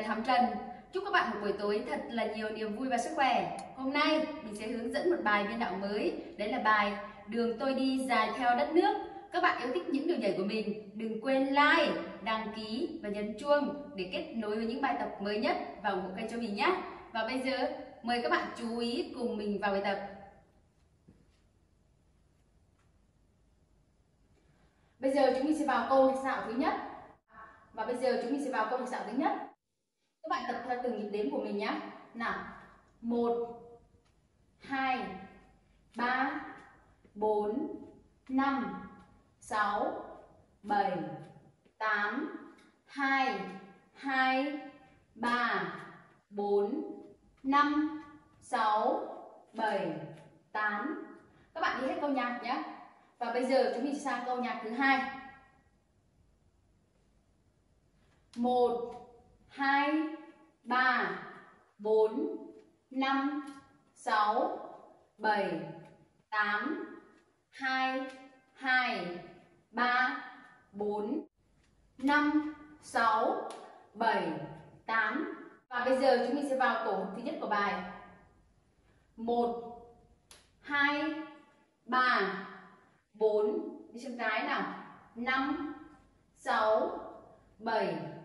là Thắm Trần. Chúc các bạn một buổi tối thật là nhiều niềm vui và sức khỏe. Hôm nay mình sẽ hướng dẫn một bài biên đạo mới. Đấy là bài Đường tôi đi dài theo đất nước. Các bạn yêu thích những đường nhảy của mình Đừng quên like, đăng ký và nhấn chuông Để kết nối với những bài tập mới nhất Và ủng hộ kênh cho mình nhé. Và bây giờ mời các bạn chú ý cùng mình vào bài tập. Bây giờ chúng mình sẽ vào câu lịch xạo thứ nhất. Và bây giờ chúng mình sẽ vào câu lịch xạo thứ nhất. Các bạn tập theo từng nhịp đếm của mình nhé Nào 1 2 3 4 5 6 7 8 2 2 3 4 5 6 7 8 Các bạn đi hết câu nhạc nhé và bây giờ chúng mình sang câu nhạc thứ hai. một hai, ba, bốn, năm, sáu, bảy, tám, hai hai, ba, bốn, năm, sáu, bảy, tám. Và bây giờ chúng mình sẽ vào tổ hợp thứ nhất của bài. một, hai, ba 4 đi chân trái nào. 5 6 7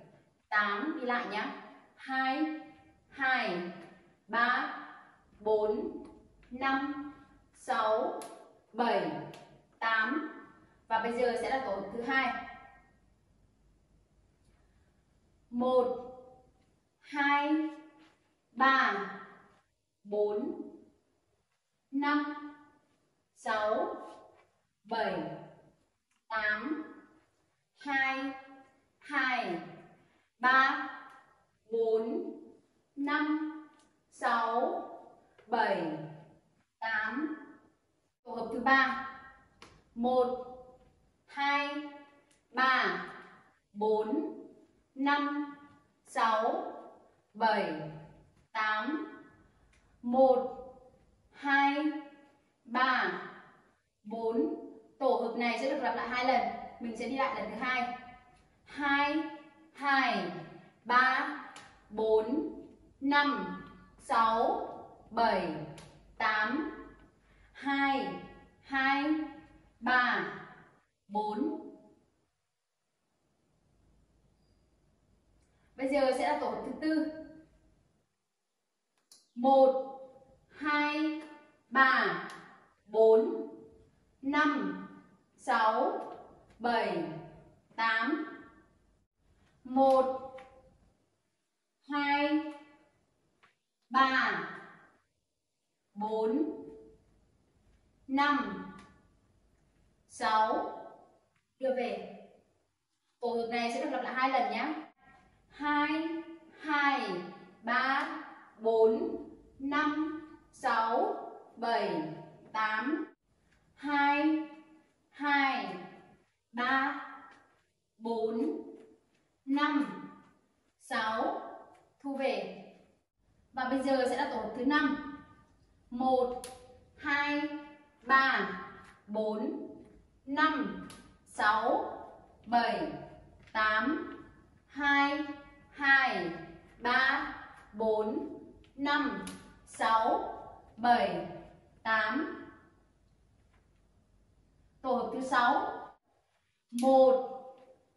8 đi lại nhá. 2 2 3 4 5 6 7 8 và bây giờ sẽ là tổ hợp thứ hai. 1 2 3 4 5 6 7 8 2 2 3 4 5 6 7 8 Tổ hợp thứ ba. 1 2 3 4 5 6 7 8 1 2 3 4 tổ hợp này sẽ được lặp lại hai lần. Mình sẽ đi lại lần thứ hai. Hai hai, ba, bốn, năm, sáu, bảy, tám. Hai hai, ba, bốn. Bây giờ sẽ là tổ hợp thứ tư. một, hai, ba, bốn, năm 6 7 8 1 2 3 4 5 6 Đưa về Tổ hợp này sẽ được lặp lại hai lần nhé. 2 2 3 4 5 6 7 8 2 2 3 4 5 6 thu về. Và bây giờ sẽ là tổ hợp thứ 5. 1 2 3 4 5 6 7 8 2 2 3 4 5 6 7 8 Tổ hợp thứ 6. 1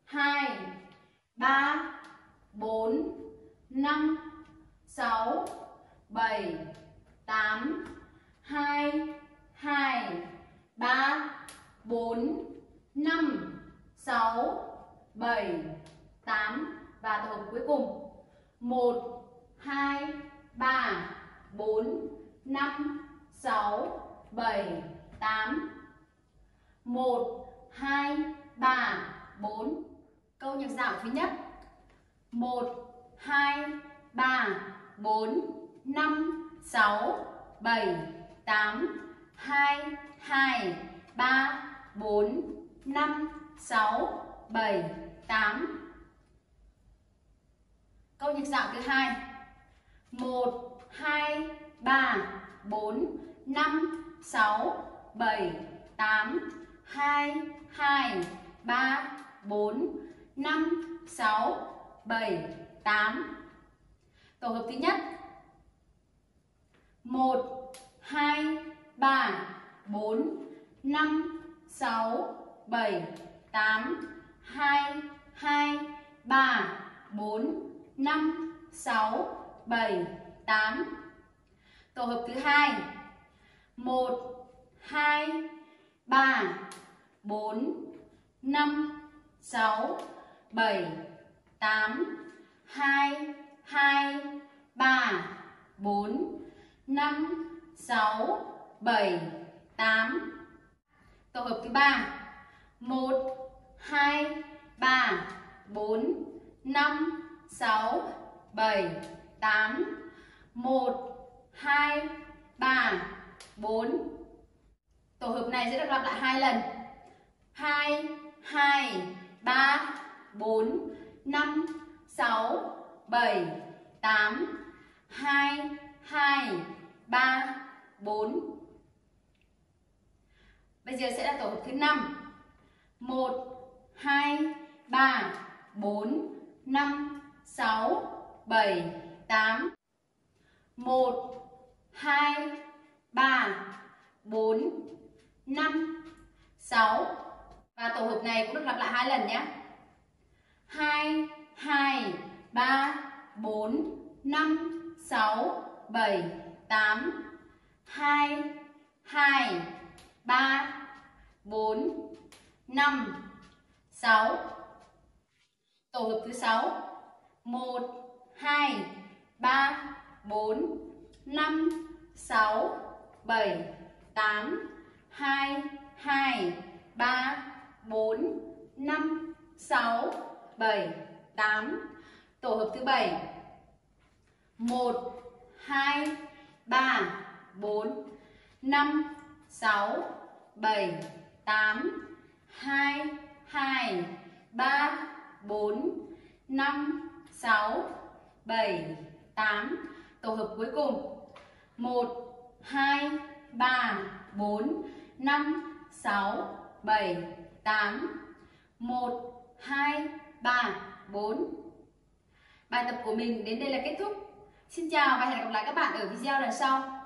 2 3 4 5 6 7 8 2 2 3 4 5 6 7 8 và tổ hợp cuối cùng 1 2 3 4 5 6 7 8 1, 2, 3, 4. Câu nhạc dạo thứ nhất. 1, 2, 3, 4, 5, 6, 7, 8, 2, 2, 3, 4, 5, 6, 7, 8. Câu nhạc dạo thứ hai. 1, 2, 3, 4, 5, 6, 7, 8, 2, 2, 3, 4, 5 6 7 8 Tổ hợp thứ nhất. 1 2 3 4 5 6 7 8 2 2 3 4 5 6 7 8 Tổ hợp thứ hai. 1 2 3 4 5 6 7 8 2 2 3 4 5 6 7 8 Tổ hợp thứ ba. 1 2 3 4 5 6 7 8 1 2 3 4 Tổ hợp này sẽ được lặp lại hai lần. 2 2 3 4 5 6 7 8 2 2 3 4 Bây giờ sẽ là tổ hợp thứ 5 1 2 3 4 5 6 7 8 1 2 3 4 5 6 và tổ hợp này cũng được lặp lại hai lần nhé. 2 2 3 4 5 6 7 8 2 2 3 4 5 6 Tổ hợp thứ 6 1 2 3 4 5 6 7 8 2 2 3 4 5 6 7 8 Tổ hợp thứ 7 1 2 3 4 5 6 7 8 2 2 3 4 5 6 7 8 Tổ hợp cuối cùng. 1 2 3 4 5 6 7 8 1 2 3 4 Bài tập của mình đến đây là kết thúc. Xin chào và hẹn gặp lại các bạn ở video lần sau.